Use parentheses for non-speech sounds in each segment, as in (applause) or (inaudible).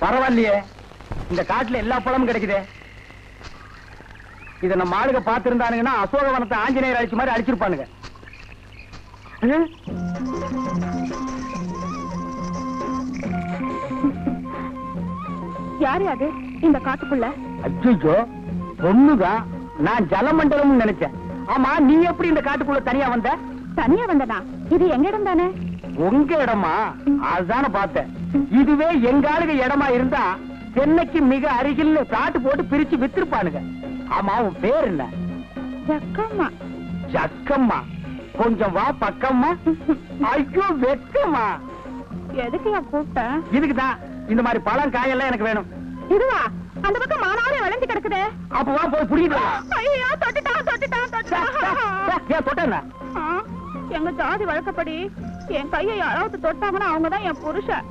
பரவாயில்லையே. இந்த காட்டுல எல்லா பழமும் கிடைக்குதே. இத நம்ம ஆளுங்க பாத்துருந்தானுங்கன்னா அசோகவனத்தை ஆஞ்சநேயர் அழிச்ச மாதிரி அழிச்சிருப்பானுங்க? யாரு அது? இந்த காட்டுக்குள்ள? அச்சோ பொண்ணுதான். நான் ஜலமண்டலம்னு நினைச்சேன். ஆமா நீ எப்படி இந்த காட்டுக்குள்ள தனியா வந்த? தனியா வந்தனா? இது எங்க இடம் தானே உங்க இடமா? அதுதானே பார்த்தேன். இதுவே எங்க இடமா இருந்தா சென்னைக்கு மிக அருகில் காட்டு போட்டு பிரிச்சு வித்திருப்பானுங்க. ஆமா உன் பேர் என்ன? ஜக்கம்மா. ஜக்கம்மா. கொஞ்சம் வா பக்கம்மா. ஐயோ வெக்கம்மா. எதுக்கு நான் கூப்பிட்டேன் இதுக்குதான் இந்த மாதிரி பழம் காயெல்லாம் எனக்கு வேணும். இதுவா? அந்த பக்கம் மானாவே விளைஞ்சு கிடக்குதே. அப்ப வா போய் புடிக்கிட்டு. ஐயோ தொட்டுட்டான் தொட்டுட்டான் தொட்டுட்டான். ஏன் தொட்டேன்னா? ஆ, எங்க ஜாதி வழக்கப்படி என் கையை யாராவது தொட்டாங்கன்னா அவங்கதான் என் புருஷன்.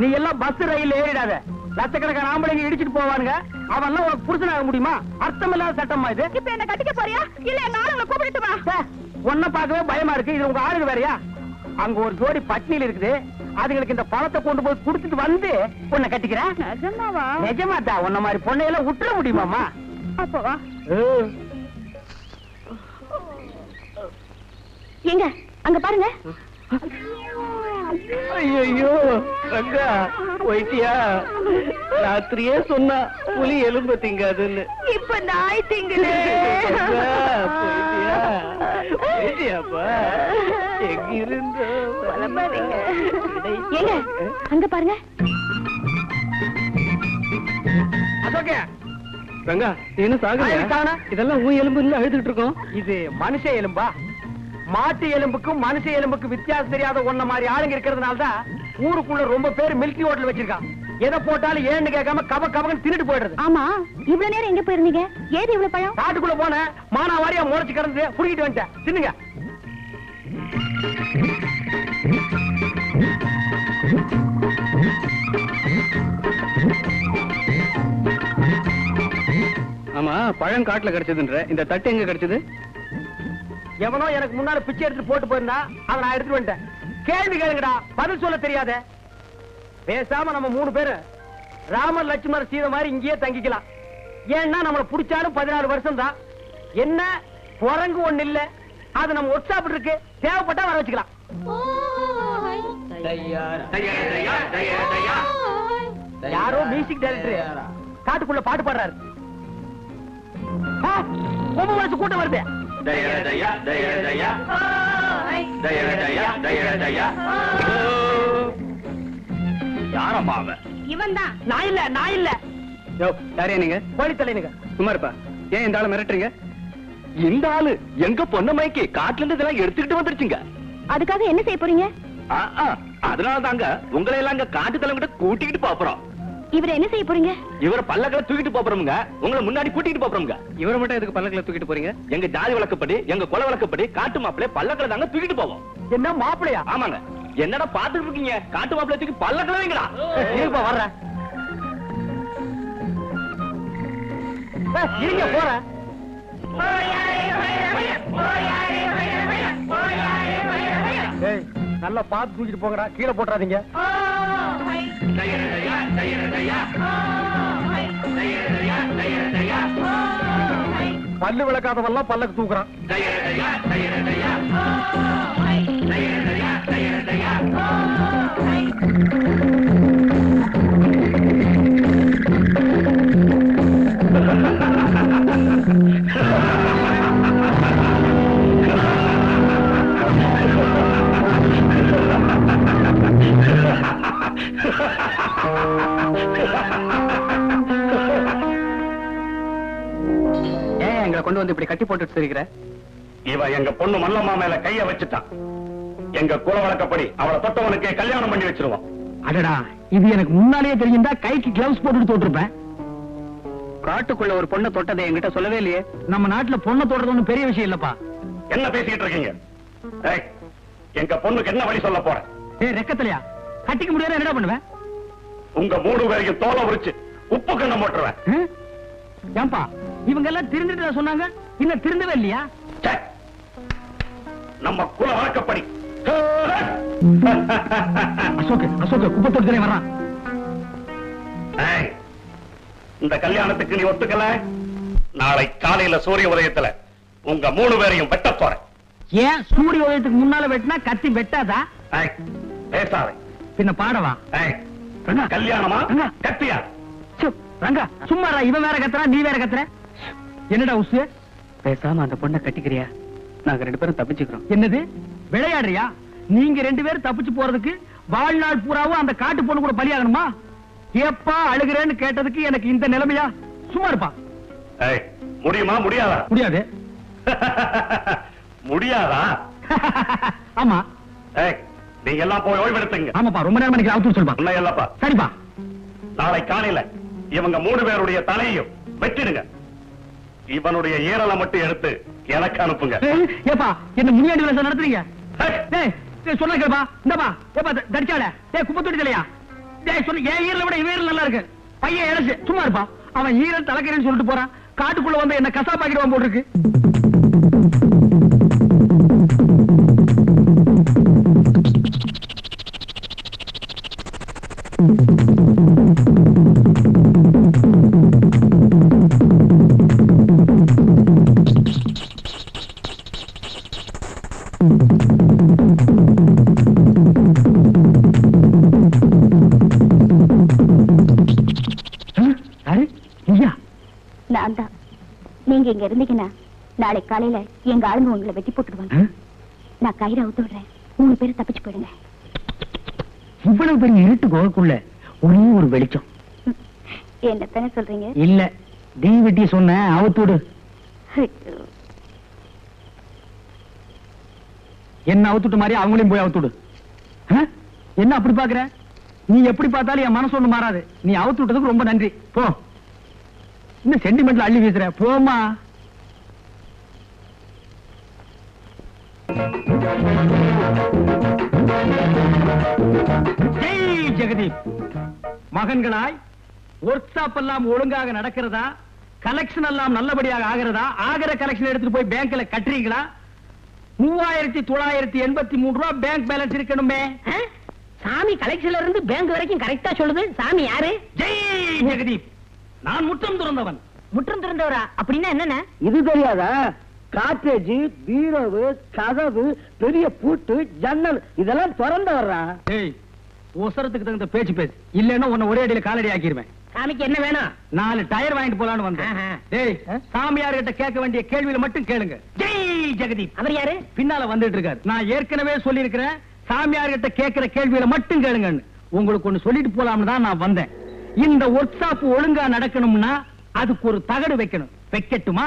நீ எல்லாம் பஸ் ரயில் ஏறிடாத. லட்சக்கணக்கான ஆம்பளைங்க இடிச்சிட்டு போவானுங்க. அவன்லாம் உனக்கு புருஷனாக முடியுமா? அர்த்தம் இல்லாத சட்டமா இது. இப்ப என்ன கட்டிக்க போறியா? இல்ல எங்க ஆளுங்களை கூப்பிட்டு வா உன்னை பார்க்கவே பயமா இருக்கு. இது உங்க ஆளுங்க வேறயா? அங்க ஒரு ஜோடி பட்னியில் இருக்குது. அதுங்களுக்கு இந்த பழத்தை கொண்டு போய் கொடுத்துட்டு வந்து உன்னை கட்டிக்கிறேன். நிஜமாவா? நிஜமாத்தா உன்ன மாதிரி பொண்ணையெல்லாம் விட்டுற முடியுமாமா அப்ப எங்க? அங்க பாருங்க. ஐயோ ரங்கா போயிட்டியா? ராத்திரியே சொன்னா புலி எலும்பு திங்காதுன்னு. இப்ப நாய் திங்குது. ரங்கா, போயிட்டியா? போயிட்டியாப்பா? எங்க இருந்தோ ஏங்க அங்க பாருங்க. அசோகே. ரங்கா என்ன சாகனா? இதெல்லாம் உன் எலும்பு இல்ல அழுதுட்டு இருக்கோம். இது மனுஷ எலும்பா? மாட்டு எலும்புக்கும் மனுஷ எலும்புக்கும் வித்தியாசம் தெரியாத ஒன்ன மாதிரி ஆளுங்க இருக்கிறதுனால தான் ஊருக்குள்ள ரொம்ப பேர் மில்கி ஹோட்டல் வச்சிருக்கான் எதை போட்டாலும் ஏன்னு கேட்காம கப கபகன்னு தின்னுட்டு போயிடுறது. ஆமா இவ்வளவு நேரம் எங்க போயிருந்தீங்க? ஏது இவ்வளவு பழம்? காட்டுக்குள்ள போனேன் மானாவாரியா முளைச்சு கிடந்து புடிக்கிட்டு வந்துட்டேன். தின்னுங்க. ஆமா பழம் காட்டுல கிடைச்சதுன்ற. இந்த தட்டு எங்க கிடைச்சது? எவனோ எனக்கு முன்னால பிச்சை எடுத்துட்டு போட்டு போயிருந்தா அதை நான் எடுத்துட்டு வந்துட்டேன். கேள்வி கேளுங்கடா பதில் சொல்ல தெரியாத. பேசாம நம்ம மூணு பேரு ராமர் லட்சுமணர் சீதை மாதிரி இங்கேயே தங்கிக்கலாம். ஏன்னா நம்மள புடிச்சாலும் பதினாலு வருஷம் தான் என்ன? குரங்கு ஒண்ணு இல்ல. அது நம்ம ஒர்க் ஷாப் இருக்கு. தேவைப்பட்டா வர வச்சுக்கலாம். யாரோ மியூசிக் டைரக்டர் காட்டுக்குள்ள பாட்டு பாடுறாரு. யாரம்மா அவன் இவன் தான் நான் இல்ல நான் இல்ல. யோ யாரையா நீங்க? கோழி தலைனுங்க சும்மா இருப்பா. ஏன் இந்த ஆளை மிரட்டுறீங்க? இந்த ஆளு எங்க பொண்ணமைக்கு காட்டுல இருந்து இதெல்லாம் எடுத்துக்கிட்டு வந்துருச்சுங்க. அதுக்காக என்ன செய்ய போறீங்க? அதனால தாங்க உங்களை எல்லாம் காட்டு தலைவங்கிட்ட கூட்டிக்கிட்டு போறோம். இவரை என்ன செய்ய போறீங்க? இவர பல்லக்களை தூக்கிட்டு போறோமுங்க. உங்களை முன்னாடி கூட்டிட்டு போறோமுங்க. இவரை மட்டும் எதுக்கு பல்லக்கில் தூக்கிட்டு போறீங்க? எங்க ஜாதி வழக்கப்படி எங்க குல வழக்கப்படி காட்டு மாப்பிள்ளை பல்லக்களை தாங்க தூக்கிட்டு போவோம். என்ன மாப்பிளையா? ஆமாங்க. என்னடா பாத்துட்டு இருக்கீங்க? காட்டு மாப்பிள்ளை தூக்கி பல்லக்களை வைங்களா? இருப்பா வர்றேன் ஏய், இருங்க போறேன். நல்லா பார்த்து தூக்கிட்டு போங்கடா கீழே போட்டுறாதீங்க பல்லு விளக்காதவெல்லாம் பல்லக்கு தூக்குறான் வந்து இப்படி கட்டி இருக்கிற இவன் எங்க பொண்ணு மல்லம்மா மேல கைய வச்சுட்டான் எங்க குல வழக்கப்படி அவளை தொட்டவனுக்கே கல்யாணம் பண்ணி வச்சிருவோம். அடடா இது எனக்கு முன்னாலேயே தெரிஞ்சிருந்தா கைக்கு கிளவுஸ் போட்டுட்டு தோட்டிருப்பேன் காட்டுக்குள்ள ஒரு பொண்ணை தொட்டதை என்கிட்ட சொல்லவே இல்லையே. நம்ம நாட்டுல பொண்ணை தொடுறது ஒண்ணும் பெரிய விஷயம் இல்லப்பா. என்ன பேசிக்கிட்டு இருக்கீங்க? ஏய், எங்க பொண்ணுக்கு என்ன வழி சொல்ல போற? ஏய் ரெக்கத்திலையா? கட்டிக்க முடியாத என்னடா பண்ணுவேன்? உங்க மூணு பேரையும் தோலை உரிச்சு உப்பு கண்ணம் போட்டுருவேன்? ஏன்பா? இவங்க எல்லாம் திருந்துட்டு சொன்னாங்க? இன்னும் திருந்தவே இல்லையா. நம்ம குல வழக்கப்படி. அசோக் அசோக் குப்பை தொடுதலே வர்றான் இந்த கல்யாணத்துக்கு நீ ஒத்துக்கல? நாளை காலையில சூரிய உதயத்துல உங்க மூணு பேரையும் வெட்ட போறேன். ஏன் சூரிய உதயத்துக்கு முன்னால வெட்டினா கத்தி வெட்டாதா? பேசாதே. பின்ன பாடவா. கல்யாணமா. கத்தியா? ரங்கா சும்மா இரு, இவன் வேற கத்துறான் நீ வேற கத்துற. என்னடா உசு பேசாம அந்த பொண்ணை கட்டிக்கிறியா? நாங்க ரெண்டு பேரும் தப்பிச்சுக்கிறோம். என்னது? விளையாடுறியா? நீங்க ரெண்டு பேரும் தப்பிச்சு போறதுக்கு வாழ்நாள் பூராவும் அந்த காட்டு பொண்ணு கூட பலியாகணுமா? ஏப்பா அழுகிறேன்னு கேட்டதுக்கு எனக்கு இந்த நிலைமையா? சும்மா இருப்பா. ஏய், முடியுமா? முடியாதா? முடியாது. (laughs) முடியாதா? (laughs) ஆமா. ஏய், நீங்க எல்லாம் போய் ஓய்வெடுத்துங்க. ஆமாப்பா ரொம்ப நேரம் எனக்கு அவுத்து சொல்லுப்பா. உன்னை இல்லப்பா சரிப்பா. நாளை காலையில இவங்க மூணு பேருடைய தலையையும் வெட்டிடுங்க. இவனுடைய ஈரலை மட்டும் எடுத்து எனக்கு அனுப்புங்க. ஏப்பா என்ன முனியாண்டி வேலை நடத்துறீங்க? சொன்னா கேப்பா இந்தப்பா ஏப்பா தடிச்சால டேய் குப்பை தொட்டி தலையா? சொல்லு என் ஈரல விட இவன் நல்லா இருக்கு. பையன் இழச்சு சும்மா இருப்பா. அவன் ஈரல் தலைக்கிறேன்னு சொல்லிட்டு போறான். காட்டுக்குள்ள வந்து என்ன கசா பாக்கிடுவான் போட்டுருக்கு. நீங்க இங்க இருந்தீங்கன்னா நாளை காலையில எங்க ஆளுங்க உங்களை வெட்டி போட்டுடுவாங்க. நான் கயிறு அவுத்து விடுறேன். மூணு பேரும் தப்பிச்சு போயிடுங்க. இவ்வளவு பெரிய இருட்டு குகைக்குள்ள ஒரே ஒரு வெளிச்சம். என்னத்தானே சொல்றீங்க? இல்ல தீவெட்டி சொன்ன அவுத்துடு ஐயோ. என்ன அவுத்துட்டு மாதிரி அவங்களையும் போய் அவுத்துடு? என்ன அப்படி பாக்குற நீ எப்படி பார்த்தாலும் என் மனசு ஒண்ணு மாறாது. நீ அவுத்து விட்டதுக்கு ரொம்ப நன்றி. போ. இன்னும் சென்டிமெண்ட்ல அள்ளி வீசுற? போமா ஜெய் ஜெகதீப். மகன்களாய் ஒர்க் ஷாப் எல்லாம் ஒழுங்காக நடக்கிறதா? கலெக்ஷன் எல்லாம் நல்லபடியாக ஆகிறதா? ஆகிற கலெக்ஷன் எடுத்துட்டு போய் பேங்க்ல கட்டுறீங்களா? மூவாயிரத்தி தொள்ளாயிரத்தி எண்பத்தி மூணு ரூபா பேங்க் பேலன்ஸ் இருக்கணுமே. சாமி கலெக்ஷன்ல இருந்து பேங்க் வரைக்கும் கரெக்டா சொல்லுது. சாமி யாரு? ஜெய் ஜெகதீப். நான் முற்றம் துறந்தவன். முற்றம் திறந்தவரா? அப்படின்னா என்னென்ன? இது தெரியாதா? காட்டேஜ் பீரோவு கதவு பெரிய பூட்டு ஜன்னல் இதெல்லாம் திறந்து வர்றா ஏய் ஒசரத்துக்கு தகுந்த பேச்சு பேசு. இல்லன்னா உன்னை ஒரே அடியில காலடி ஆக்கிருவேன். சாமிக்கு என்ன வேணும்? நாலு டயர் வாங்கிட்டு போலான்னு வந்தேன். டேய் சாமியார் கிட்ட கேட்க வேண்டிய கேள்வியில மட்டும் கேளுங்க. ஜெய் ஜெகதீப். அவர் யாரு? பின்னால வந்துட்டு இருக்காரு. நான் ஏற்கனவே சொல்லி இருக்கிறேன் சாமியார் கிட்ட கேட்கிற கேள்வியில மட்டும் கேளுங்கன்னு. உங்களுக்கு ஒண்ணு சொல்லிட்டு போலாம்னு தான் நான் வந்தேன். இந்த ஒர்க் ஷாப் ஒழுங்கா நடக்கணும்னா அதுக்கு ஒரு தகடு வைக்கணும். வைக்கட்டுமா.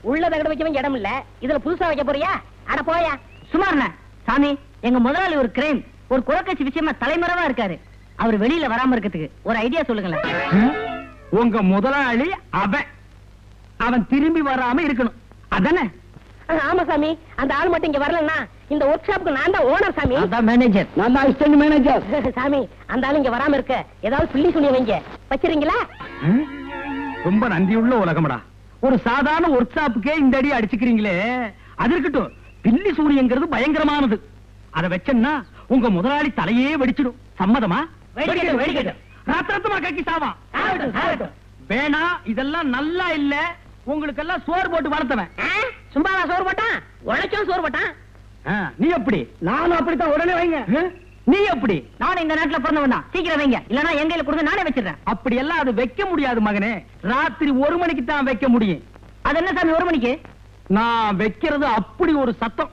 உள்ள தகடு வைக்கவும் இடம் இல்ல. இதுல புதுசா வைக்க போறியா? அட போயா. சுமார்ண்ண சாமி எங்க முதலாளி ஒரு கிரைம் ஒரு குலக்கட்சி விஷயமா தலைமறைவா இருக்காரு. அவர் வெளியில வராம இருக்கிறதுக்கு ஒரு ஐடியா சொல்லுங்களேன்? உங்க முதலாளி அவன். அவன் திரும்பி வராம இருக்கணும். அதானே? ஆமா சாமி. அந்த ஆள் மட்டும் இங்க வரலன்னா இந்த ஒர்க் ஷாப்புக்கு நான் தான் ஓனர் சாமி. அதான் மேனேஜர் நான் தான் அசிஸ்டன்ட் மேனேஜர் (laughs) சாமி அந்த ஆள் இங்க வராம இருக்க. ஏதாவது பிள்ளி சுனிய வைங்க. வச்சிருங்களா ரொம்ப நன்றியுள்ள உலகம்டா. ஒரு சாதாரண ஒர்க் ஷாப்புக்கே இந்த அடி அடிச்சுக்கிறீங்களே. அது இருக்கட்டும். பில்லி சூரியங்கிறது பயங்கரமானது. அத வச்சேன்னா உங்க முதலாளி தலையே வெடிச்சிடும். சம்மதமா? வெடிக்கட்டும், வெடிக்கட்டும். ரத்தரத்தமா கக்கி சாவா. வேணா இதெல்லாம் நல்லா இல்ல. உங்களுக்கு எல்லாம் சோறு போட்டு வளர்த்தவன். சும்மாவா சோறு போட்டான்? உழைச்சும் சோறு போட்டான். நீ எப்படி? நானும் அப்படித்தான். உடனே வைங்க. நீ எப்படி? நானும் இந்த நாட்டுல பிறந்தவன் தான் சீக்கிரம் வைங்க. இல்லனா எங்க கையில கொடுங்க நானே வச்சிடுறேன். அப்படி எல்லாம் அது வைக்க முடியாது மகனே. ராத்திரி ஒரு மணிக்கு தான் வைக்க முடியும். அது என்ன சாமி ஒரு மணிக்கு? நான் வைக்கிறது அப்படி ஒரு சத்தம்.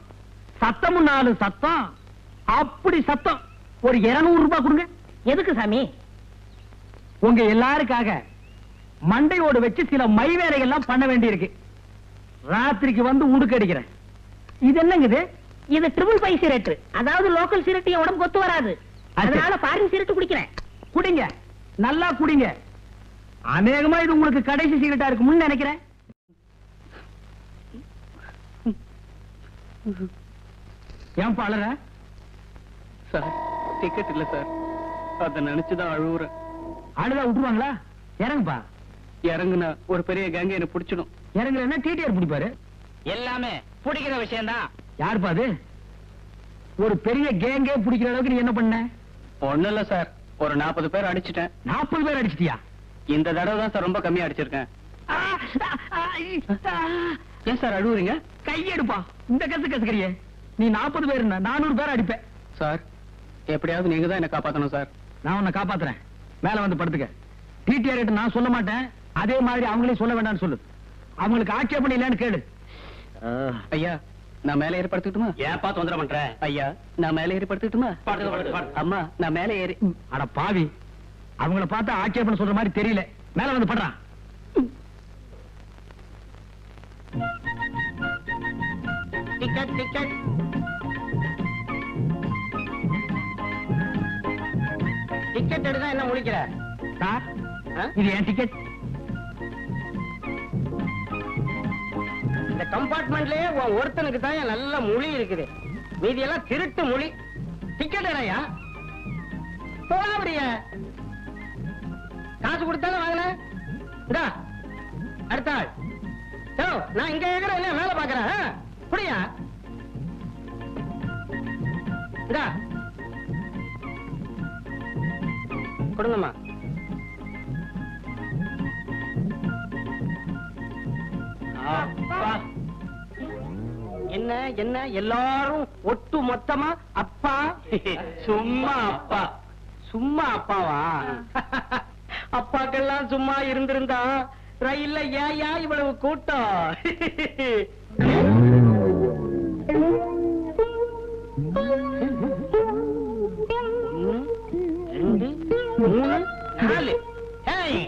சத்தமும் நாலு சத்தம். அப்படி சத்தம். ஒரு 200 ரூபாய் கொடுங்க. எதுக்கு சாமி? உங்க எல்லாருக்காக மண்டையோடு வச்சு சில மை வேலைகள்லாம் பண்ண வேண்டியிருக்கு. ராத்திரிக்கு வந்து உடுக்கடிக்கிறேன் இது என்னங்குது இது ட்ரிபிள் பை சிரட்டு. அதாவது லோக்கல் சிரட்டு என் உடம்பு கொத்து வராது அதனால ஃபாரின் சிரட்டு குடிக்கிறேன். குடிங்க. நல்லா குடிங்க. அநேகமா இது உங்களுக்கு கடைசி சிகரெட்டா இருக்கும்னு நினைக்கிறேன். ஏன்பா அழற சார் டிக்கெட் இல்ல சார். அத நினைச்சுதான் அழுவுறேன். அழுதா விட்டுருவாங்களா? இறங்குப்பா. இறங்குனா ஒரு பெரிய கேங்க என்ன பிடிச்சிடும். இறங்குறேன்னா டிடிஆர் பிடிப்பாரு. எல்லாமே பிடிக்கிற விஷயம் தான் யாருப்பா அது? ஒரு பெரிய கேங்கே பிடிக்கிற அளவுக்கு நீ என்ன பண்ண? ஒண்ணு இல்ல சார். ஒரு நாற்பது பேர் அடிச்சிட்டேன். நாற்பது பேர் அடிச்சிட்டியா? இந்த தடவை தான் சார் ரொம்ப கம்மியா அடிச்சிருக்கேன். ஏன் சார் அழுவுறீங்க? கையெடுப்பா இந்த கசு கசுக்கிறியே. நீ நாற்பது பேர் நானூறு பேர் அடிப்பேன். சார் எப்படியாவது நீங்க தான் என்ன காப்பாத்தணும் சார். நான் உன்னை காப்பாத்துறேன். மேல வந்து படுத்துக்க. டிடிஆர் நான் சொல்ல மாட்டேன். அதே மாதிரி அவங்களையும் சொல்ல வேண்டாம்னு சொல்லு. அவங்களுக்கு ஆட்சேபணம் இல்லைன்னு கேளு. ஐயா நான் மேலே ஏறி படுத்துக்கிட்டுமா? ஏன்பா தொந்தரவு பண்ற? ஐயா நான் மேலே ஏறி படுத்துக்கிட்டுமா? படுத்து, படுத்து, படுத்து. அம்மா நான் மேலே ஏறி அட பாவி. அவங்கள பார்த்தா ஆட்சேபணம் சொல்ற மாதிரி தெரியல. மேல வந்து படுறான் டிக்கெட் டிக்கெட். டிக்கெட் எடுத்தா என்ன முழிக்கிற சார்? இது என் டிக்கெட். இந்த கம்பார்ட்மெண்ட்லயே உன் ஒருத்தனுக்கு தான் நல்ல மொழி இருக்குது. மீதி எல்லாம் திருட்டு மொழி. டிக்கெட் போக போறிய காசு கொடுத்தாலும் வாங்கின. இந்தா அடுத்த ஆள். யோ, நான் இங்க இருக்கிற இல்லையா மேல பாக்குறேன் புரியா? இந்தா. கொடுங்கம்மா. அப்பா. என்ன என்ன? எல்லாரும் ஒட்டு மொத்தமா அப்பா? சும்மா அப்பா. சும்மா அப்பாவா? அப்பாக்கெல்லாம் சும்மா இருந்திருந்தா ரயில்ல ஏயா இவ்வளவு கூட்டம்? ரெண்டு மூணு நாலு. ஏய்,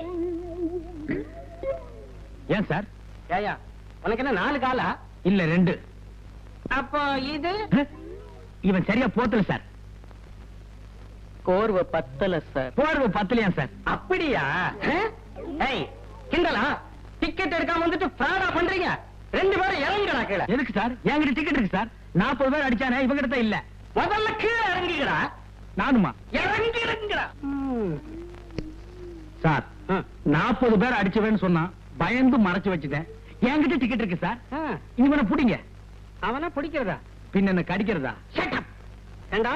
ஏன் சார்? ஏயா உனக்கு என்ன நாலு காலா? இல்ல ரெண்டு. அப்போ இது? இவன் சரியா போத்தல சார். கோர்வை பத்தல சார். போர்வு பத்தலையா சார்? அப்படியா? கிண்டலா? டிக்கெட் எடுக்காம வந்துட்டு ஃப்ராடா பண்றீங்க? ரெண்டு பேரும் இறங்குடா கீழே. எதுக்கு சார்? என்கிட்ட டிக்கெட் இருக்கு சார். நாற்பது பேர் அடிச்சானே இவங்க தான் இல்ல. முதல்ல கீழே இறங்குங்கடா நானுமா? இறங்கிடுங்கடா. சார் நாற்பது பேர் அடிச்சவன்னு சொன்னா பயந்து மறைச்சு வச்சுட்டேன். என்கிட்ட டிக்கெட் இருக்கு சார். இவனை புடிங்க. அவனா பிடிக்கிறதா? பின்ன என்ன கடிக்கிறதா? ஏண்டா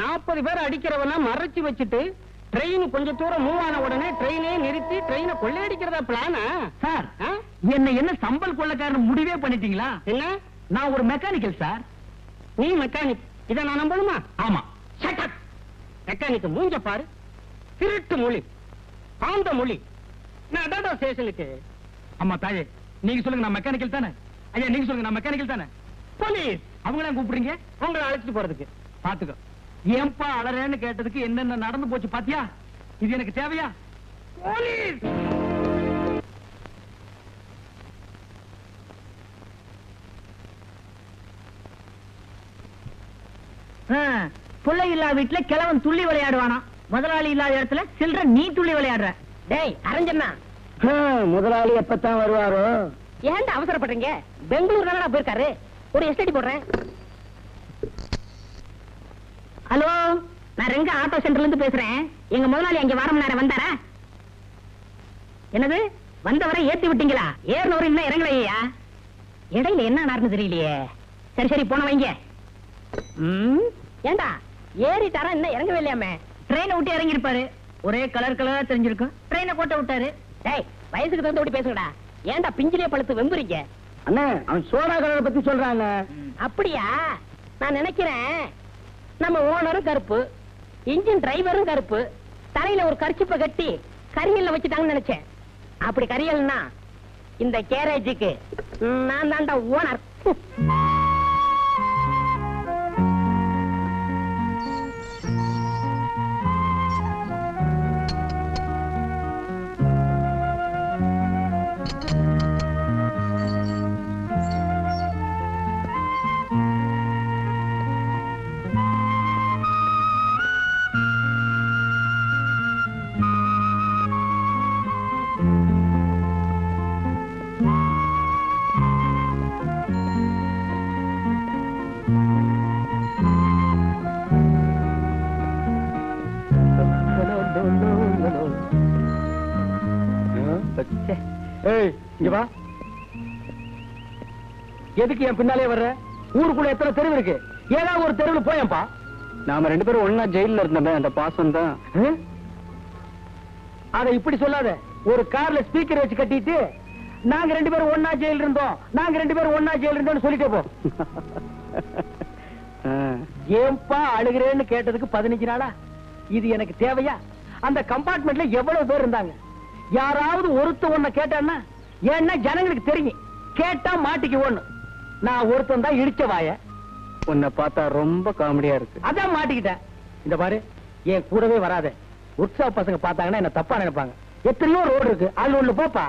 நாற்பது பேர் அடிக்கிறவன மறைச்சு வச்சுட்டு ட்ரெயின் கொஞ்ச தூரம் மூவ் ஆன உடனே ட்ரெயினே நிறுத்தி ட்ரெயினை கொள்ளையடிக்கிறதா பிளானா சார் என்ன என்ன சம்பல் கொள்ளக்காரன் முடிவே பண்ணிட்டீங்களா? என்ன? நான் ஒரு மெக்கானிக்கல் சார். நீ மெக்கானிக் இத நான் நம்பணுமா? ஆமா. மெக்கானிக் மூஞ்ச பாரு. திருட்டு மொழி. ஆந்த மொழி. நான் டாடா ஸ்டேஷனுக்கு ஆமா தாயே நீங்க சொல்லுங்க நான் மெக்கானிக்கல் தானே? ஐயா நீங்க சொல்லுங்க நான் மெக்கானிக்கல் தானே? போலீஸ்! அவங்கள கூப்பிடுறீங்க? உங்களை அழைச்சிட்டு போறதுக்கு. பாத்துக்கோ. ஏன்பா அலறேன்னு கேட்டதுக்கு என்னென்ன நடந்து போச்சு பாத்தியா? இது எனக்கு தேவையா? போலீஸ்! பிள்ளை இல்லா வீட்டுல கிழவன் துள்ளி விளையாடுவானா? முதலாளி இல்லாத இடத்துல சில்ற நீ துள்ளி விளையாடுற. டேய் அரஞ்சண்ணா முதலாளி எப்பத்தான் வருவாரோ? ஏன்டா அவசரப்படுறீங்க? பெங்களூர் தானடா போயிருக்காரு? ஒரு எஸ்டடி போடுறேன். ஹலோ நான் ரெங்க ஆட்டோ சென்டர்ல இருந்து பேசுறேன். எங்க முதலாளி அங்க வாரம் நேரம் வந்தாரா? என்னது? வந்தவரை ஏத்தி விட்டீங்களா? ஏறினவரை இன்னும் இறங்கலையா? இடையில என்ன நடந்து தெரியலையே. சரி சரி போன வைங்க. ஏண்டா? ஏறிட்டாரா இன்னும் இறங்கவே இல்லையாமே. ட்ரெயினை விட்டு இறங்கி இருப்பாரு ஒரே கலர் கலரா தெரிஞ்சிருக்கும். ட்ரெயினை கோட்டை விட்டாரு. டேய் வயசுக்கு தகுந்த விட்டு பேசுங்கடா. ஏன்டா பிஞ்சிலே பழுத்து வெம்புறீங்க? அண்ணே அவன் சோடா கலரை பத்தி சொல்றாங்க அப்படியா? நான் நினைக்கிறேன். நம்ம ஓனரும் கருப்பு இன்ஜின் டிரைவரும் கருப்பு தலையில ஒரு கர்ச்சிப்பை கட்டி கரியல்ல வச்சுட்டாங்கன்னு நினைச்சேன். அப்படி கரியல்னா இந்த கேரேஜுக்கு நான் தான்டா ஓனர். எதுக்கு என் பின்னாலே வர்ற? ஊருக்குள்ள எத்தனை தெருவு இருக்கு? ஏதாவது ஒரு தெருவுல போயேன்பா. நாம ரெண்டு பேரும் ஒண்ணா ஜெயில்ல இருந்தோமே அந்த பாசம் தான். அத இப்படி சொல்லாத. ஒரு கார்ல ஸ்பீக்கர் வச்சு கட்டிட்டு நாங்க ரெண்டு பேரும் ஒன்னா ஜெயில் இருந்தோம். நாங்க ரெண்டு பேரும் ஒன்னா ஜெயில் இருந்தோம்னு சொல்லிட்டே போ. ஏன்பா அழுகிறேன்னு கேட்டதுக்கு பதினஞ்சு நாளா? இது எனக்கு தேவையா? அந்த கம்பார்ட்மெண்ட்ல எவ்வளவு பேர் இருந்தாங்க? யாராவது ஒருத்த ஒன்ன கேட்டான்னா ஏன்னா ஜனங்களுக்கு தெரியும். கேட்டா மாட்டிக்கு ஒண்ணு நான் ஒருத்தன் தான் இடிச்ச வாய. உன்னை பார்த்தா ரொம்ப காமெடியா இருக்கு. அதான் மாட்டிக்கிட்டேன். இந்த பாரு என் கூடவே வராத. உற்சாக பசங்க பார்த்தாங்கன்னா என்ன தப்பா நினைப்பாங்க. எத்தனையோ ரோடு இருக்கு. அதுல ஒண்ணு போப்பா.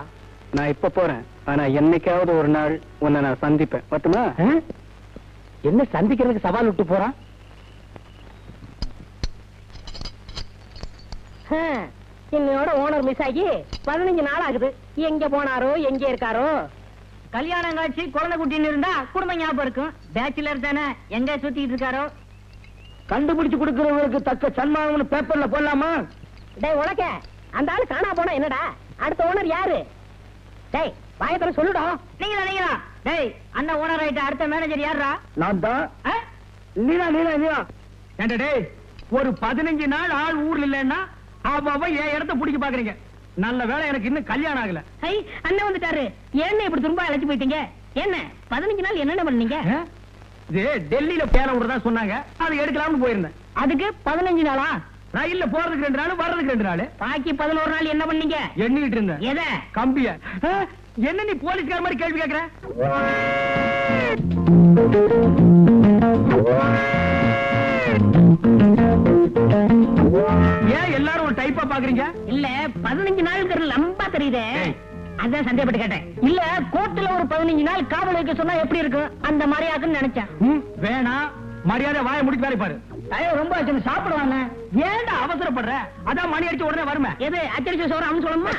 நான் இப்ப போறேன். ஆனா என்னைக்காவது ஒரு நாள் உன்னை நான் சந்திப்பேன். பத்துமா? என்ன சந்திக்கிறதுக்கு சவால் விட்டு போறான்? இன்னையோட ஓனர் மிஸ் ஆகி பதினஞ்சு நாள் ஆகுது. எங்க போனாரோ எங்க இருக்காரோ? கல்யாணம் காட்சி குழந்தை குட்டின்னு இருந்தா குடும்பம் ஞாபகம் இருக்கும். பேச்சுலர் தானே? எங்க சுத்திட்டு இருக்காரோ? கண்டுபிடிச்சு கொடுக்கறவங்களுக்கு தக்க சன்மானம்னு பேப்பர்ல போடலாமா? டேய் உனக்க. அந்த ஆளு காணா போனா என்னடா? அடுத்த ஓனர் யாரு? டேய் வாயத்தர சொல்லுடா. நீங்களா நீங்களா? டேய் அண்ணன் ஓனர் ஆயிட்ட அடுத்த மேனேஜர் யாரா நான் தான். நீனா நீனா நீனா ஏண்டா டேய் ஒரு பதினஞ்சு நாள் ஆள் ஊர்ல இல்லைன்னா அவ அவ என் இடத்த பிடிக்க பாக்குறீங்க. நல்ல வேளை எனக்கு இன்னும் கல்யாணம் ஆகல. ஐ அண்ணன் வந்துட்டாரு. என்ன இப்படி துரும்பா அழைச்சு போயிட்டீங்க. என்ன பதினஞ்சு நாள் என்னென்ன பண்ணீங்க? இது டெல்லியில பேர விடுறதா சொன்னாங்க. அதை எடுக்கலாம்னு போயிருந்தேன். அதுக்கு பதினஞ்சு நாளா? ரயில்ல போறதுக்கு ரெண்டு நாள் வர்றதுக்கு ரெண்டு நாள். பாக்கி பதினோரு நாள் என்ன பண்ணீங்க? எண்ணிட்டு இருந்தேன். எதை? கம்பிய? என்ன நீ போலீஸ்கார மாதிரி கேள்வி கேக்குற? ஏன் எல்லாரும் ஒரு டைப்பா பாக்குறீங்க? இல்ல பதினஞ்சு நாளுங்கிறது லம்பா தெரியுதே. அதான் சந்தேகப்பட்டு கேட்டேன். இல்ல கோர்ட்டுல ஒரு பதினஞ்சு நாள் காவல் வைக்க சொன்னா எப்படி இருக்கும்? அந்த மாதிரி ஆக்குன்னு நினைச்சேன். ம், வேணாம் மரியாதை வாயை முடிச்சு வேலை பாரு. ஐயோ ரொம்ப ஆச்சு சாப்பிடுவாங்க ஏன்டா அவசரப்படுற? அதான் மணி அடிச்ச உடனே வருமே. எது அச்சடிச்ச சோறு அவன் சொல்லணுமா?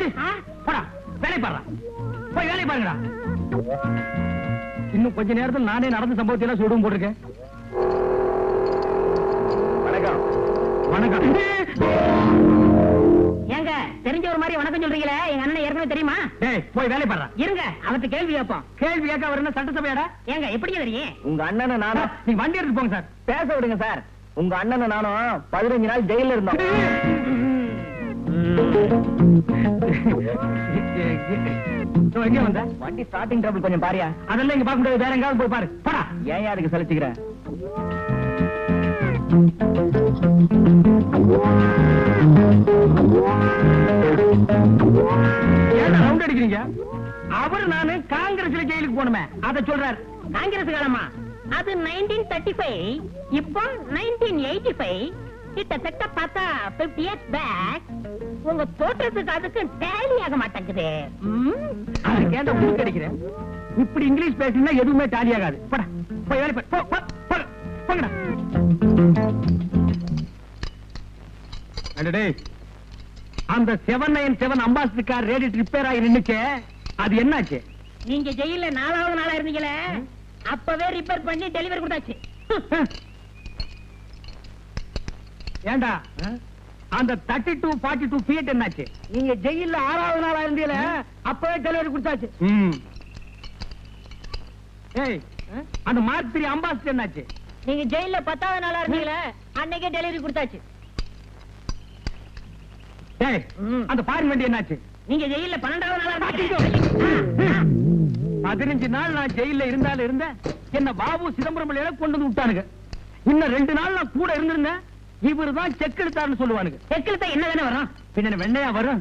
போடா வேலை பாடுறா. போய் வேலை பாருங்கடா. இன்னும் கொஞ்ச நேரத்தில் நானே நடந்த சம்பவத்தை எல்லாம் சொல்லுவோம் போட்டிருக்கேன். வணக்கம். ஏங்க தெரிஞ்ச ஒரு மாதிரி வணக்கம் சொல்றீங்களே? எங்க அண்ணன் ஏற்கனவே தெரியுமா? டேய் போய் வேலை பாடுறா இருங்க அவர்ட்ட கேள்வி கேட்போம். கேள்வி கேட்க அவர் என்ன சட்டசபையாடா? ஏங்க எப்படி தெரியும்? உங்க அண்ணனை நானும். நீங்க வண்டி எடுத்து போங்க சார். பேச விடுங்க சார். உங்க அண்ணனை நானும் பதினஞ்சு நாள் ஜெயில இருந்தோம். எங்க வந்த? வண்டி ஸ்டார்டிங் ட்ரபிள் கொஞ்சம் பாரியா. அதெல்லாம் இங்க பார்க்க முடியாது. வேற எங்காவது போய் பாரு. போடா. ஏன் ரவுண்ட் அடிக்கிறீங்க அவர் நானு ஜெயிலுக்கு போகணுமே. அத சொல்றாரு. காங்கிரஸ் காலமா அது 1935 இப்போ 1985 கிட்டத்தட்ட பார்த்தா 50 இயர்ஸ் பேக் உங்க தோற்றத்துக்கு அதுக்கு டேலி ஆக மாட்டேங்குது. ம்? அதுக்கு அடிக்கிறேன் இப்படி இங்கிலீஷ் பேசினா எதுவுமே டாலி ஆகாது. போடா போய் வேலை போ. போங்கடா அடடே. அந்த seven nine seven Ambassador car radiator repair ஆகி நின்னுச்சே. அது என்னாச்சு? நீங்க ஜெயில நாலாவது நாளா இருந்தீங்களே? அப்பவே ரிப்பேர் பண்ணி டெலிவரி கொடுத்தாச்சு. ஏண்டா? அந்த thirty two forty two feet என்னாச்சு? நீங்க ஜெயில ஆறாவது நாளா இருந்தீல அப்பவே டெலிவரி கொடுத்தாச்சு. ஏய் அந்த மார்க் த்ரீ அம்பாசிடர் என்னாச்சு? நீங்க ஜெயில பத்தாவது நாளா இருந்தீங்களே அன்னைக்கே டெலிவரி கொடுத்தாச்சு. அந்த ஃபாரின் வண்டி என்னாச்சு? நீங்க ஜெயில பன்னெண்டாவது நாளா பதினஞ்சு நாள் நான் ஜெயில இருந்தாலும் இருந்தேன் என்ன பாபு சிதம்பரம் கொண்டு வந்து விட்டானுங்க. இன்னும் ரெண்டு நாள் நான் கூட இருந்திருந்தேன். இவரு தான் செக் எடுத்தாருன்னு சொல்லுவானுங்க. செக்கில் தான் என்ன தானே வரும். பின்ன வெண்ணையா வரும்?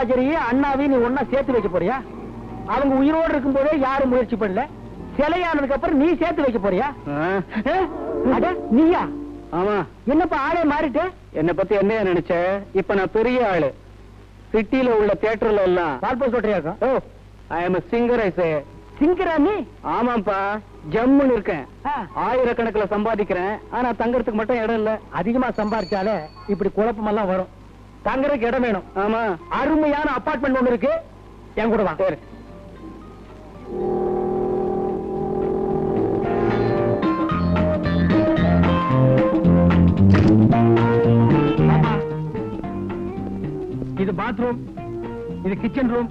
காமராஜரையும் அண்ணாவையும் நீ ஒன்னா சேர்த்து வைக்க போறியா? அவங்க உயிரோடு இருக்கும் போதே யாரும் முயற்சி பண்ணல. சிலையானதுக்கு அப்புறம் நீ சேர்த்து வைக்க போறியா? நீயா? ஆமா. என்னப்பா ஆளே மாறிட்டு? என்ன பத்தி என்ன நினைச்ச? இப்ப நான் பெரிய ஆளு. சிட்டில உள்ள தியேட்டர்ல எல்லாம். பால்போஸ் ஓட்டுறியாக்கும் ஓ ஐ எம் சிங்கர் ஐ சே சிங்கரா நீ? ஆமாப்பா ஜம்முன்னு இருக்கேன். ஆயிரக்கணக்கில் சம்பாதிக்கிறேன். ஆனா தங்கறதுக்கு மட்டும் இடம் இல்ல. அதிகமா சம்பாரிச்சாலே இப்படி குழப்பமெல்லாம் வரும். தங்குறதுக்கு இடம் வேணும். ஆமா. அருமையான அபார்ட்மெண்ட் ஒண்ணு இருக்கு. என் கூட ஆமா. இது பாத்ரூம் இது கிச்சன் ரூம்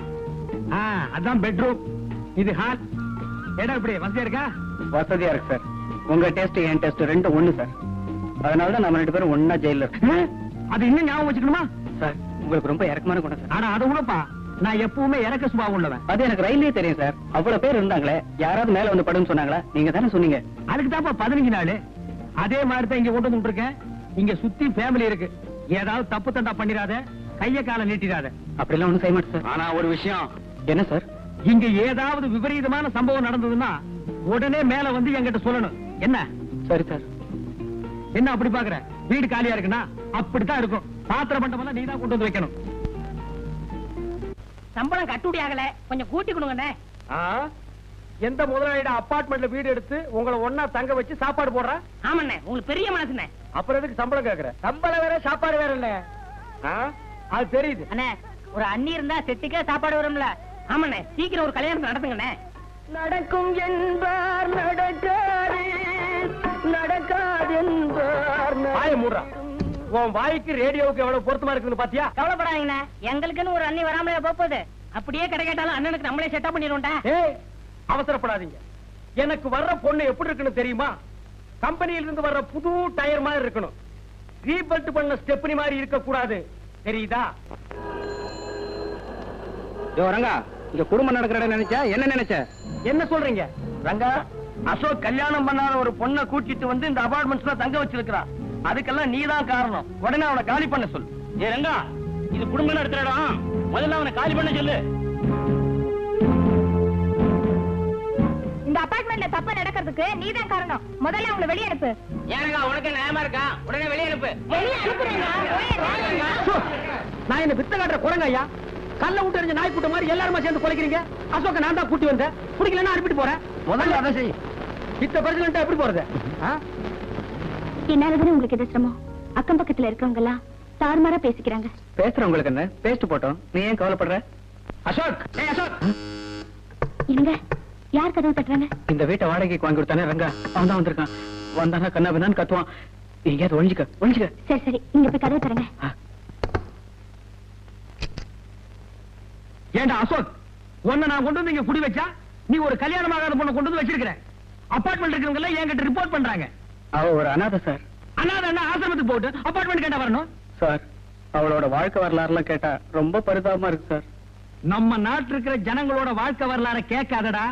அதான் பெட்ரூம் இது ஹால் இடம் இப்படி வசதியா இருக்கா? வசதியா இருக்கு சார் உங்க டேஸ்ட் என் டேஸ்ட் ரெண்டும் ஒண்ணு சார் அதனால தான் நம்ம ரெண்டு பேரும் ஒண்ணா ஜெயில இருக்கோம். ஆ? அது இன்னும் ஞாபகம் வச்சுக்கணுமா? சார் உங்களுக்கு ரொம்ப இறக்கமான குணம் சார். ஆனா அதை விடப்பா நான் எப்பவுமே இறக்க சுபாவம் உள்ளவன். அது எனக்கு தெரியும் சார். அவ்வளவு பேர் இருந்தாங்களே யாராவது மேல வந்து படுன்னு சொன்னாங்களா? நீங்க தானே சொன்னீங்க. அதுக்கு தான்ப்பா பதினஞ்சு நாள். அதே மாதிரி தான் இங்க கொண்டு வந்து இருக்கேன் இங்க சுத்தி ஃபேமிலி இருக்கு. ஏதாவது தப்பு தண்டா பண்ணிடாத கைய கால நீட்டிடாத. அப்படிலாம் ஒண்ணும் செய்ய மாட்டேன் ஆனா ஒரு விஷயம். என்ன சார்? இங்க ஏதாவது விபரீதமான சம்பவம் நடந்ததுன்னா உடனே மேல வந்து என்கிட்ட சொல்லணும். என்ன? சரி சார். என்ன அப்படி பாக்குற வீடு காலியா இருக்குன்னா அப்படித்தான் இருக்கும். பாத்திர பண்டமெல்லாம் நீ தான் கொண்டு வந்து வைக்கணும். சம்பளம் கட்டுப்படி ஆகல. கொஞ்சம் கூட்டி கொடுங்கண்ணே. எந்த முதலாளியோட அபார்ட்மெண்ட்ல வீடு எடுத்து உங்களை ஒன்னா தங்க வச்சு சாப்பாடு போடுற? ஆமாண்ணே உங்களுக்கு பெரிய மனசுண்ணே. அப்புறம் எதுக்கு சம்பளம் கேக்குற? சம்பளம் வேற சாப்பாடு வேற இல்ல அது தெரியுது. அண்ணே ஒரு அண்ணி இருந்தா செட்டுக்கே சாப்பாடு வரும்ல. ஆமாண்ணே சீக்கிரம் ஒரு கல்யாணத்தை நடத்துங்கண்ணே. நடக்கும் என்பார் நடக்காது. நடக்காது என்பார் வாய மூடுறா. உன் வாய்க்கு ரேடியோவுக்கு எவ்வளவு பொருத்தமா இருக்குன்னு பாத்தியா? கவலைப்படாதீங்கண்ணே. எங்களுக்குன்னு ஒரு அண்ணி வராமலே போகுது அப்படியே கடை கேட்டாலும் அண்ணனுக்கு நம்மளே செட்டப் பண்ணிடுவோம்டா. ஏய் அவசரப்படாதீங்க. எனக்கு வர்ற பொண்ணு எப்படி இருக்குன்னு தெரியுமா? கம்பெனியில இருந்து வர்ற புது டயர் மாதிரி இருக்கணும். ரீபல்ட் பண்ண ஸ்டெப்னி மாதிரி இருக்க கூடாது தெரியுதா ரங்கா இங்க குடும்பம் நடக்கிற நினைச்சா? என்ன நினைச்ச? என்ன சொல்றீங்க? ரங்கா அசோக் கல்யாணம் பண்ணாத ஒரு பொண்ணை கூட்டிட்டு வந்து இந்த அபார்ட்மெண்ட்ஸ்ல தங்க வச்சிருக்கிறான். அதுக்கெல்லாம் நீதான் காரணம். உடனே அவனை காலி பண்ண சொல் ஏ ரங்கா இது குடும்பம் நடத்துற இடம். முதல்ல அவனை காலி பண்ண சொல்லு. இந்த அபார்ட்மெண்ட்ல தப்பு நடக்கிறதுக்கு நீதான் காரணம். முதல்ல அவங்களை வெளியே அனுப்பு. ஏனங்க உனக்கு நியாயமா இருக்கா? உடனே வெளியே அனுப்பு. வெளியே அனுப்புறேன்னா சோ, நான் என்ன வித்த காட்டுற குரங்க ஐயா? கல்ல விட்டு எறிஞ்ச நாய் கூட்டம் மாதிரி எல்லாருமா சேர்ந்து குலைக்கிறீங்க? அசோக்க நான் தான் கூட்டி வந்தேன். பிடிக்கலன்னா அனுப்பிட்டு போறேன். முதல்ல அதை செய். இத்த பிரச்சனை எப்படி போறது? என்னாலதானே உங்களுக்கு எது சிரமம்? அக்கம் பக்கத்துல இருக்கவங்க எல்லாம் தாறுமாறா பேசிக்கிறாங்க. பேசுறவங்களுக்கு என்ன? பேஸ்ட் போட்டோம். நீ ஏன் கவலைப்படுற? அசோக்! ஏய் அசோக்! இருங்க. யார் கதவு தட்டுறாங்க? இந்த வீட்டை வாடகைக்கு வாங்கி கொடுத்தானே ரங்கா? அவன் தான் வந்திருக்கான். வந்தானா கண்ணா பின்னான்னு கத்துவான். எங்கேயாவது ஒழிஞ்சுக்க ஒழிஞ்சுக்க சரி சரி. இங்க போய் கதவு தரங்க. ஏண்டா அசோக்? உன்னை நான் கொண்டு வந்து இங்க குடி வச்சா நீ ஒரு கல்யாணம் ஆகாத பொண்ணை கொண்டு வந்து வச்சிருக்கிற. அபார்ட்மெண்ட் இருக்கிறவங்க எல்லாம் என்கிட்ட ரிப்போர்ட் பண்றாங்க. அவ ஒரு அனாதை சார். அண்ணாத அண்ணா ஆசிரமத்துக்கு போட்டு அபார்ட்மெண்ட் கேட்டா வரணும்? சார் அவளோட வாழ்க்கை வரலாறுலாம் கேட்டா ரொம்ப பரிதாபமா இருக்கு சார். நம்ம நாட்டு இருக்கிற ஜனங்களோட வாழ்க்கை வரலாற கேட்காதடா.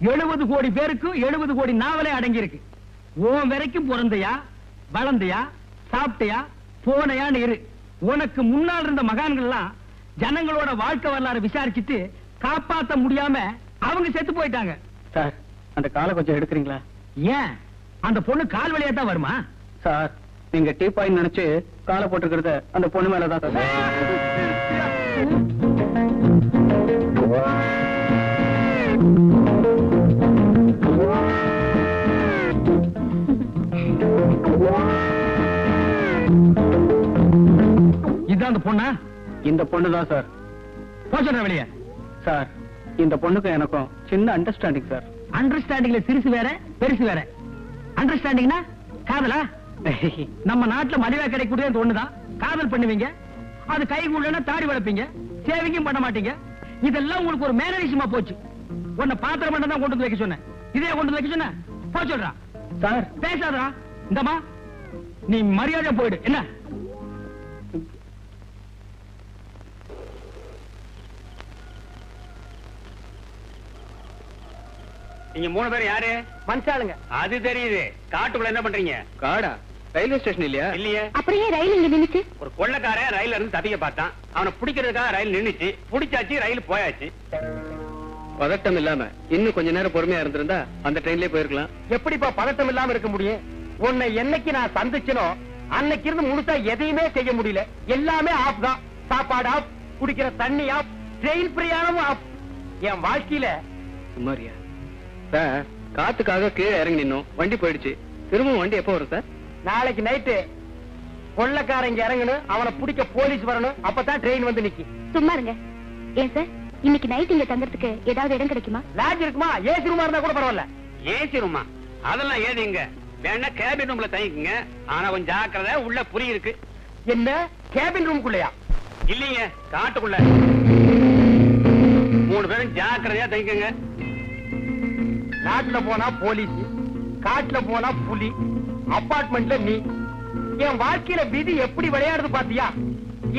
எழுபது கோடி பேருக்கு எழுபது கோடி நாவலே அடங்கி இருக்கு உன் வரைக்கும் பிறந்தையா? வளர்ந்தையா? சாப்பிட்டியா? போனையான்னு இரு. உனக்கு முன்னால் இருந்த மகான்கள் எல்லாம் ஜனங்களோட வாழ்க்கை வரலாறு விசாரிச்சுட்டு காப்பாத்த முடியாம அவங்க செத்து போயிட்டாங்க. சார் அந்த காலை கொஞ்சம் எடுக்கிறீங்களா? ஏன்? அந்த பொண்ணு கால் வழியா தான் வருமா? சார் நீங்க டீ பாயிண்ட் நினைச்சு காலை போட்டுக்கிறத அந்த பொண்ணு மேலதான் சார். இதுதான் அந்த பொண்ணா? இந்த பொண்ணு தான் சார். போச்சுற வெளியே சார் இந்த பொண்ணுக்கும் எனக்கும் சின்ன அண்டர்ஸ்டாண்டிங் சார். அண்டர்ஸ்டாண்டிங்ல சிறுசு வேற பெருசு வேற. அண்டர்ஸ்டாண்டிங்னா காதலா? நம்ம நாட்டுல மலிவா கிடைக்கக்கூடிய இந்த ஒண்ணுதான். காதல் பண்ணுவீங்க. அது கை கூடனா தாடி வளர்ப்பீங்க. சேவிங்கும் பண்ண மாட்டீங்க. இதெல்லாம் உங்களுக்கு ஒரு மேனரிசமா போச்சு. உன்னை பாத்திரம் மட்டும் தான் கொண்டு வந்து வைக்க சொன்னேன். இதே கொண்டு வந்து வைக்க சொன்னேன். போ சொல்றா. சார். பேசாதடா. இந்தமா நீ மரியாதையா போயிடு. என்ன? நீங்க மூணு பேர் யாரு? மனுஷாளுங்க. அது தெரியுது. காட்டுக்குள்ள என்ன பண்றீங்க? காடா ரயில்வே ஸ்டேஷன் இல்லையா? இல்லையே. அப்படியே ரயில் இங்க நின்னுச்சு? ஒரு கொள்ளக்காரன் ரயில்ல இருந்து தப்பிக்க பார்த்தான். அவனை பிடிக்கிறதுக்காக ரயில் நின்னுச்சு. பிடிச்சாச்சு ரயில் போயாச்சு. பதட்டம் இல்லாம இன்னும் கொஞ்ச நேரம் பொறுமையா இருந்திருந்தா அந்த ட்ரெயின்லயே போயிருக்கலாம். எப்படிப்பா பதட்டம் இல்லாம இருக்க முடியும்? உன்னை என்னைக்கு நான் சந்திச்சனோ அன்னைக்கு இருந்து முழுசா எதையுமே செய்ய முடியல. எல்லாமே ஆஃப் தான். சாப்பாடு ஆஃப் குடிக்கிற தண்ணி ஆஃப் ட்ரெயின் பிரயாணமும் ஆஃப் என் வாழ்க்கையில சுமாரியா சார் காத்துக்காக கீழே இறங்கி நின்னோம். வண்டி போயிடுச்சு. திரும்பவும் வண்டி எப்போ வரும் சார்? நாளைக்கு நைட்டு. கொள்ளக்காரன் இங்க இறங்கணும் அவனை பிடிக்க போலீஸ் வரணும் அப்பதான் ட்ரெயின் வந்து நிக்கி சும்மா இருங்க. ஏன் சார்? இன்னைக்கு நைட் இங்க தங்கறதுக்கு ஏதாவது இடம் கிடைக்குமா? லாட்ஜ் இருக்குமா? ஏசி ரூமா இருந்தா கூட பரவாயில்ல. ஏசி ரூமா அதெல்லாம் ஏதிங்க வேணா கேபின் ரூம்ல தங்கிக்குங்க. ஆனா கொஞ்சம் ஜாக்கிரதை உள்ள புரி இருக்கு. என்ன? கேபின் ரூம்குள்ளயா இல்லீங்க காட்டுக்குள்ள. மூணு பேரும் ஜாக்கிரதையா தங்கிக்கங்க. நாட்டுல போனா போலீஸ் காட்டுல போனா புலி அபார்ட்மெண்ட்ல நீ. என் வாழ்க்கையில விதி எப்படி விளையாடுது பாத்தியா?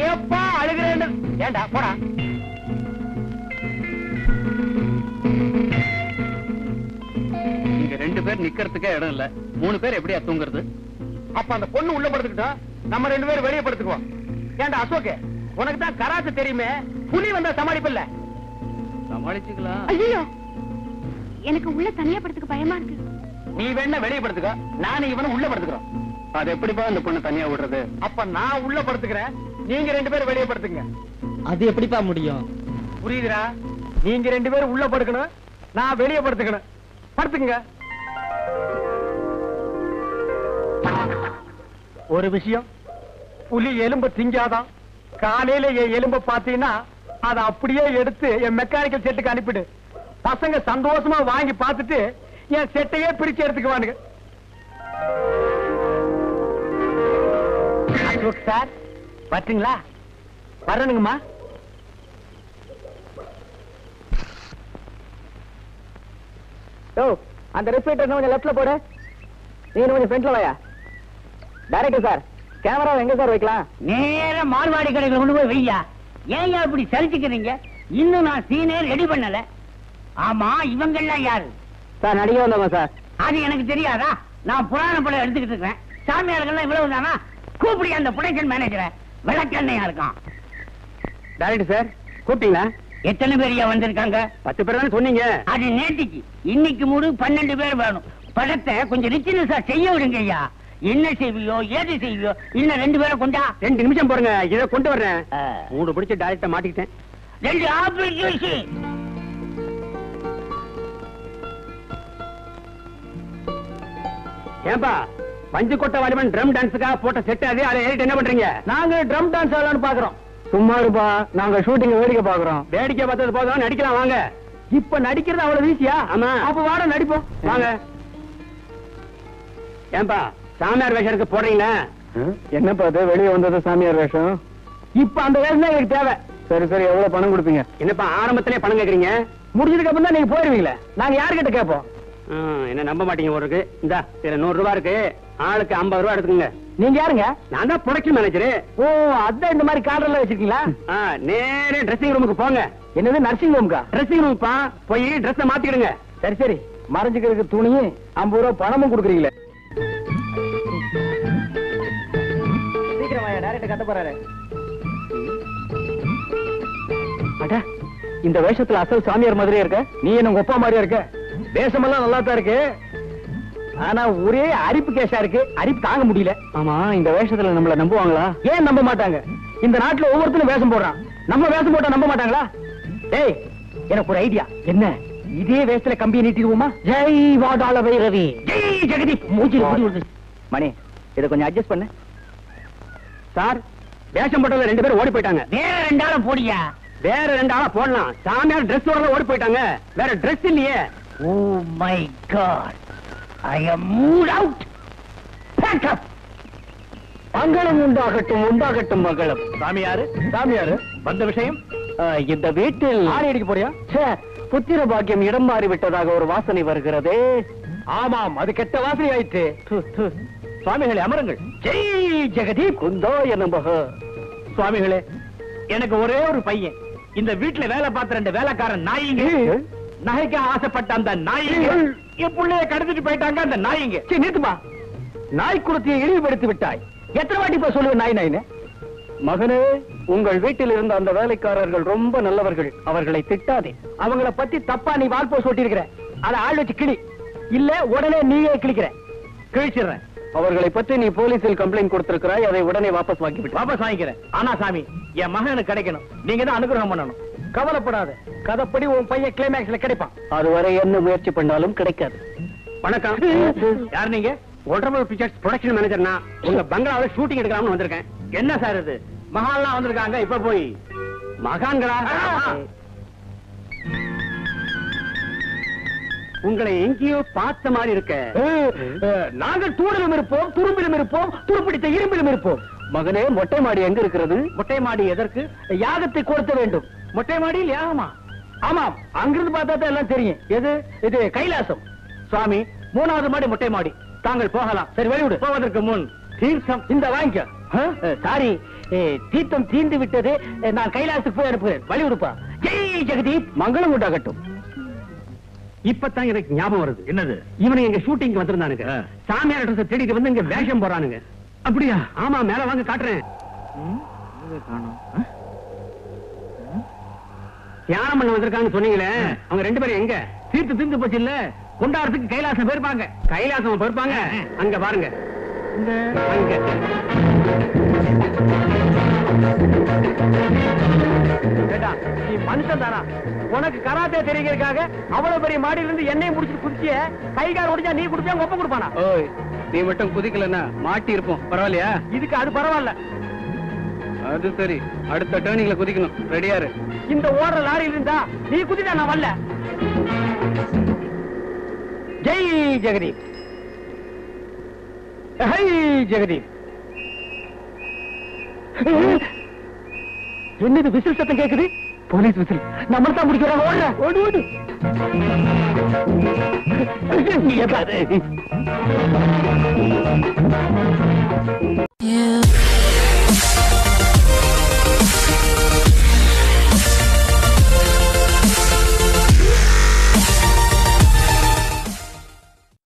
எப்பா அழுகிறேன்னு. ஏண்டா போடா. இங்க ரெண்டு பேர் நிக்கிறதுக்கே இடம் இல்ல. மூணு பேர் எப்படியா தூங்குறது? அப்ப அந்த பொண்ணு உள்ள படுத்துக்கிட்டோம் நம்ம ரெண்டு பேரும் வெளியே படுத்துக்குவோம். ஏண்டா அசோக் உனக்கு தான் கராத்து தெரியுமே? புலி வந்தா சமாளிப்பில்ல? சமாளிச்சுக்கலாம். ஐயோ எனக்கு உள்ள தனியா படுத்துக்க பயமா இருக்கு. நீ வேணா வெளியே படுத்துக்க. நானும் இவனும் உள்ள படுத்துக்கிறோம். அது எப்படிப்பா அந்த பொண்ணு தனியா விடுறது அப்ப நான் உள்ள படுத்துக்கிறேன். நீங்க ரெண்டு பேரும் வெளியே படுத்துங்க. அது எப்படிப்பா முடியும்? புரியுதுடா? நீங்க ரெண்டு பேரும் உள்ள படுக்கணும். நான் வெளியே படுத்துக்கணும். படுத்துங்க ஒரு விஷயம். புலி எலும்ப திங்காதான். காலையில என் எலும்ப பாத்தீங்கன்னா அதை அப்படியே எடுத்து என் மெக்கானிக்கல் செட்டுக்கு அனுப்பிடு. பசங்க சந்தோஷமா வாங்கி பார்த்துட்டு என் செட்டையே பிரிச்சு எடுத்துக்குவானுங்க. சார் பட்டுங்களா வரணுங்கம்மா. ஓ அந்த ரெஸ்பிரேட்டர் கொஞ்சம் லெஃப்ட்ல போடு. நீ கொஞ்சம் ஃப்ரண்ட்ல வாயா. டைரக்டர் சார் கேமரா எங்க சார் வைக்கலாம்? நேர மார்வாடி கடைகளை கொண்டு போய் வையா. ஏன் இப்படி சரிச்சுக்கிறீங்க இன்னும் நான் சீனே ரெடி பண்ணல. ஆமா இவங்கெல்லாம் யாரு? சார் நடிகை வந்தவங்க சார். அது எனக்கு தெரியாதா? நான் புராண படம் எடுத்துக்கிட்டு இருக்கேன் சாமியார்கள்லாம் இவ்வளவு தானா? கூப்பிடி அந்த ப்ரொடக்ஷன் மேனேஜரை விளக்கண்ணையா இருக்கான். டைரக்டர் சார் கூப்பிட்டீங்களா? எத்தனை பேர் வந்திருக்காங்க? பத்து பேர் தானே சொன்னீங்க. அது நேத்திக்கு. இன்னைக்கு மூடு பன்னெண்டு பேர் வேணும். படத்தை கொஞ்சம் ரிச்சினஸா செய்ய விடுங்க ஐயா. என்ன செய்வியோ ஏது செய்வியோ இன்னும் ரெண்டு பேரை கொண்டா? ரெண்டு நிமிஷம் போடுங்க இதை கொண்டு வர்றேன். மூணு பிடிச்சு டைரக்டா மாட்டிக்கிட்டேன். ரெண்டு ஆப்பிள் ஏன்பா பஞ்சு கொட்டை வாலிபன் ட்ரம் டான்ஸுக்காக போட்ட செட் அது அதை ஏறிட்டு என்ன பண்றீங்க? நாங்க ட்ரம் டான்ஸ் ஆடலாம்னு பாக்குறோம். சும்மா இருப்பா நாங்க ஷூட்டிங் வேடிக்கை பாக்குறோம். வேடிக்கை பார்த்தது போதும் நடிக்கலாம் வாங்க. இப்ப நடிக்கிறது அவ்வளவு ஈஸியா ஆமா. அப்ப வாட நடிப்போம். வாங்க. ஏன்பா சாமியார் வேஷத்துக்கு போடுறீங்களா? என்னப்பா அது? வெளியே வந்தது சாமியார் வேஷம்? இப்ப அந்த வேஷம் தான் எனக்கு தேவை. சரி சரி எவ்வளவு பணம் கொடுப்பீங்க? என்னப்பா ஆரம்பத்திலே பணம் கேக்குறீங்க? முடிஞ்சதுக்கு அப்புறம் தான் நீங்க போயிருவீங்களே. நாங்க யாருக்கிட்ட கேட்போம்? என்ன நம்ப மாட்டீங்க ஒரு இருக்கு. இந்த இதுல நூறு ரூபாய் இருக்கு. ஆளுக்கு ஐம்பது ரூபாய் எடுத்துக்கங்க. நீங்க யாருங்க? நான் தான் ப்ரொடக்ஷன் மேனேஜர் ஓ அதான் இந்த மாதிரி கார்டர்ல வச்சிருக்கீங்களா? நேரே ட்ரெஸ்ஸிங் ரூமுக்கு போங்க. என்னது நர்சிங் ரூமுக்கா ட்ரெஸ்ஸிங் ரூமுப்பா போய் ட்ரெஸ் மாத்திக்கிடுங்க. சரி சரி. மறைஞ்சுக்கிறதுக்கு துணியும் ஐம்பது ரூபாய் பணமும் கொடுக்குறீங்களே. சீக்கிரம் வாயா டைரக்ட் கட்ட போறாரு. அட இந்த வேஷத்துல அசல் சாமியார் மாதிரியே இருக்க? நீ என்ன அப்பா மாதிரியா இருக்க? வேஷமெல்லாம் நல்லா தான் இருக்கு. ஆனா ஒரே அரிப்பு கேஷா இருக்கு. அரிப்பு தாங்க முடியல. ஆமா இந்த வேஷத்துல நம்மள நம்புவாங்களா? ஏன் நம்ப மாட்டாங்க? இந்த நாட்டுல ஒவ்வொருத்தரும் வேஷம் போடுறான். நம்ம வேஷம் போட்டா நம்ப மாட்டாங்களா? டேய் எனக்கு ஒரு ஐடியா என்ன? இதே வேஷத்துல கம்பியை நீட்டிடுவோமா? ஜெய் வாடாள வைரவி ஜெய் முடி விடுது மணி இதை கொஞ்சம் அட்ஜஸ்ட் பண்ணு. சார் வேஷம் போட்டதுல ரெண்டு பேரும் ஓடி போயிட்டாங்க. வேற ரெண்டாலும் போடியா? வேற ரெண்டு ஆளா போடலாம். சாமியார் Dress ஓட ஓடி போயிட்டாங்க. வேற Dress இல்லையே. ஓ my god I am mood out pack up மங்களம் உண்டாகட்டும் உண்டாகட்டும் மங்களம் சாமியாரு சாமியாரு வந்த விஷயம்? இந்த வீட்டில் ஆணி அடிக்க போறியா? புத்திர பாக்கியம் இடம் மாறி விட்டதாக ஒரு வாசனை வருகிறதே. ஆமாம் அது கெட்ட வாசனை ஆயிற்று. சுவாமிகளே அமருங்கள். ஜெய் ஜெகதீப். குந்தோ நமக சுவாமிகளே எனக்கு ஒரே ஒரு பையன். இந்த வீட்டுல வேலை பார்த்த ரெண்டு வேலைக்காரன் நாயிங்க. நகைக்க ஆசைப்பட்ட அந்த நாயிங்க என் புள்ளைய கடத்திட்டு போயிட்டாங்க அந்த நாயிங்க சரி நிறுத்துமா? நாய் குலத்தையை இழிவுபடுத்தி விட்டாய். எத்தனை வாட்டி இப்ப சொல்லுவ நாய் நாயின்னு? மகனே உங்கள் வீட்டில் இருந்த அந்த வேலைக்காரர்கள் ரொம்ப நல்லவர்கள். அவர்களை திட்டாதே. அவங்கள பத்தி தப்பா நீ வால் போஸ் அதை ஆள் வச்சு கிளி. இல்ல உடனே நீயே கிழிக்கிற. கிழிச்சிடுறேன். அவர்களை பத்தி நீ போலீஸில் கம்ப்ளைண்ட் கொடுத்திருக்கிறாய். அதை உடனே வாபஸ் வாங்கி வாபஸ் வாங்கிக்கிறேன். ஆனா சாமி என் மகனுக்கு கிடைக்கணும். நீங்க தான் அனுகிரகம் பண்ணணும். கவலைப்படாத. கதைப்படி உன் பையன் கிளைமேக்ஸ்ல கிடைப்பான். அதுவரை என்ன முயற்சி பண்ணாலும் கிடைக்காது. வணக்கம். யார் நீங்க? ஒண்டர்புல் பிக்சர்ஸ் ப்ரொடக்ஷன் மேனேஜர்னா உங்க பங்களாவில ஷூட்டிங் எடுக்கலாம்னு வந்திருக்கேன். என்ன சார் இது? மகான்லாம் வந்திருக்காங்க இப்ப போய். மகான்களா? உங்களை எங்கேயோ பார்த்த மாதிரி இருக்க. நாங்கள் தூணிலும் இருப்போம் துரும்பிலும் இருப்போம் துருப்பிடித்த இரும்பிலும் இருப்போம். மகனே மொட்டை மாடி எங்க இருக்கிறது? மொட்டை மாடி எதற்கு? யாகத்தை கொடுத்த வேண்டும். மொட்டை மாடியில் யாகமா ஆமாம் அங்கிருந்து பார்த்தா தான் எல்லாம் தெரியும். எது? இது கைலாசம். சுவாமி மூணாவது மாடி மொட்டை மாடி தாங்கள் போகலாம். சரி வெளிவிடு போவதற்கு முன் தீர்த்தம் இந்த வாங்கிக்க சாரி. தீர்த்தம் தீர்ந்து விட்டது. நான் கைலாசத்துக்கு போய் அனுப்புகிறேன். வழிவிடுப்பா. ஜெய் ஜெகதீப். மங்களம் உண்டாகட்டும். இப்பதான் எனக்கு ஞாபகம் வருது. என்னது? இவனுங்க எங்க ஷூட்டிங் வந்திருந்தானுங்க. சாமியார் ட்ரெஸ் தேடிட்டு வந்து இங்க வேஷம் போறானுங்க. அப்படியா? ஆமா மேல வாங்க காட்டுறேன். தியானம் பண்ண வந்திருக்காங்கன்னு சொன்னீங்களே அவங்க ரெண்டு பேரும் எங்க? தீர்த்து தீர்ந்து போச்சு இல்ல கொண்டாடுறதுக்கு கைலாசம் போயிருப்பாங்க. கைலாசம் போயிருப்பாங்க? அங்க பாருங்க. நீ மனுஷன் தானா? உனக்கு கராத்தே தெரிகிறதுக்காக அவ்வளவு பெரிய மாடியில இருந்து எண்ணெய் முடிச்சிட்டு குதிச்சிய கை கால் ஒடிச்சா நீ குடிப்பியா உங்க ஒப்ப கொடுப்பானா? நீ மட்டும் குதிக்கலன்னா மாட்டி இருப்போம். பரவாயில்லையா? இதுக்கு அது பரவாயில்ல. அது சரி. அடுத்த டேர்னிங்ல குதிக்கணும். ரெடியா இரு. இந்த ஓடுற லாரியில் இருந்தா நீ குதிடா நான் வரல. ஜெய் ஜெகதீப். ஹை ஜெகதீப். என்னது விசில் சத்தம் கேக்குது? Police whistle. நம்ம தான் முடிக்கிறாங்க ஓடுற ஓடு ஓடு. எப்பாது